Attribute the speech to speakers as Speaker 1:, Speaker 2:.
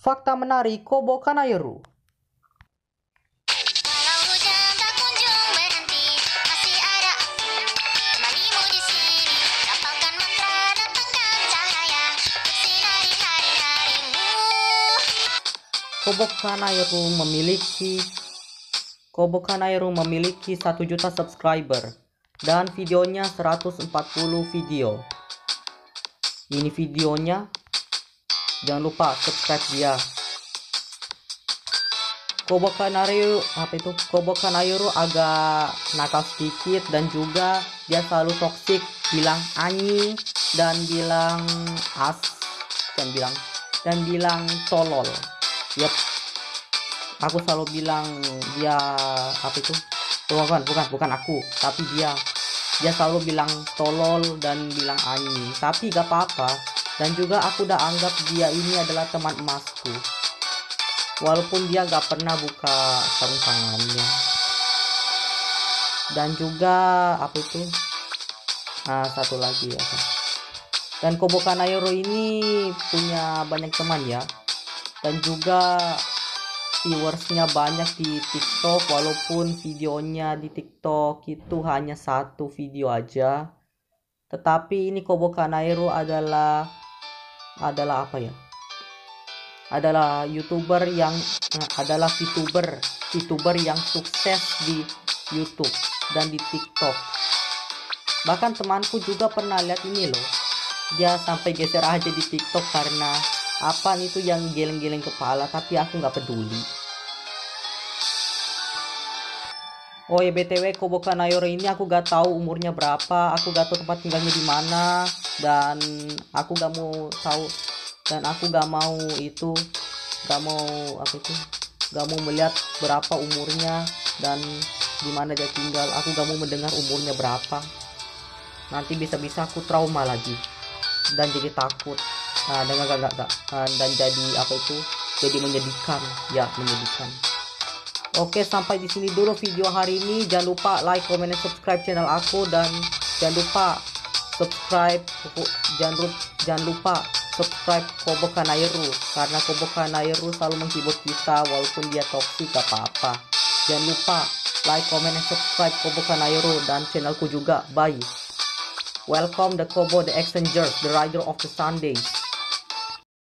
Speaker 1: Fakta menarik Kobo Kanairu.
Speaker 2: Walau hujan tak kunjung berhenti, masih ada temanimu di sini. Rapalkan mantra, datangkan cahaya, untuk sinari hari-harimu.
Speaker 1: Kobo Kanairu memiliki Kobo Kanairu memiliki 1 juta subscriber dan videonya 140 video. Ini videonya. Jangan lupa subscribe dia. Kobo Kanairu apa itu? Kobo Kanairu agak nakal sedikit dan juga dia selalu toksik, bilang anjing dan bilang as dan bilang dan bilang tolol. Yep. Aku selalu bilang dia apa itu? Bukan, bukan, bukan aku, tapi dia. Dia selalu bilang tolol dan bilang anjing. Tapi gak apa-apa. Dan juga aku udah anggap dia ini adalah teman emasku. Walaupun dia gak pernah buka sarung tangannya. Dan juga apa itu? Nah, satu lagi ya. Dan Kobo Kanayoro ini punya banyak teman ya dan juga viewersnya banyak di TikTok walaupun videonya di TikTok itu hanya satu video aja tetapi ini Kobo Kanairu adalah adalah apa ya? Adalah youtuber yang eh, adalah VTuber VTuber yang sukses di YouTube dan di TikTok. Bahkan temanku juga pernah lihat ini loh. Dia sampai geser aja di TikTok karena apa itu yang geleng-geleng kepala tapi aku nggak peduli Oh ya btw Kobo Kanayoro ini aku gak tahu umurnya berapa, aku gak tahu tempat tinggalnya di mana dan aku gak mau tahu dan aku gak mau itu gak mau apa itu gak mau melihat berapa umurnya dan di mana dia tinggal. Aku gak mau mendengar umurnya berapa. Nanti bisa-bisa aku trauma lagi dan jadi takut nah, dengan gak, gak, gak, dan jadi apa itu jadi menyedihkan ya menyedihkan oke sampai di sini dulu video hari ini. Jangan lupa like comment dan subscribe channel aku. Dan jangan lupa subscribe jangan lupa subscribe Kobo Kanairu karena Kobo Kanairu selalu menghibur kita walaupun dia toksik apa-apa. Jangan lupa like comment dan subscribe Kobo Kanairu dan channelku juga. Bye. Welcome the Kobo the Exchanger, the rider of the Sundays.